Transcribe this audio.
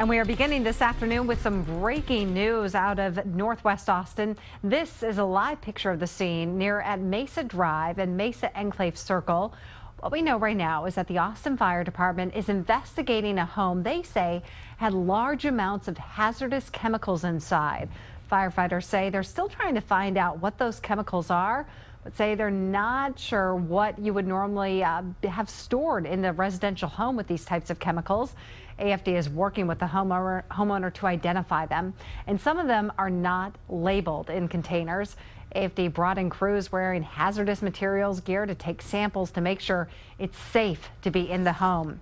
And we are beginning this afternoon with some breaking news out of Northwest Austin. This is a live picture of the scene near at Mesa Drive and Mesa Enclave Circle. What we know right now is that the Austin Fire Department is investigating a home they say had large amounts of hazardous chemicals inside. Firefighters say they're still trying to find out what those chemicals are, but say they're not sure what you would normally uh, have stored in the residential home with these types of chemicals. AFD is working with the homeowner, homeowner to identify them, and some of them are not labeled in containers. AFD brought in crews wearing hazardous materials gear to take samples to make sure it's safe to be in the home.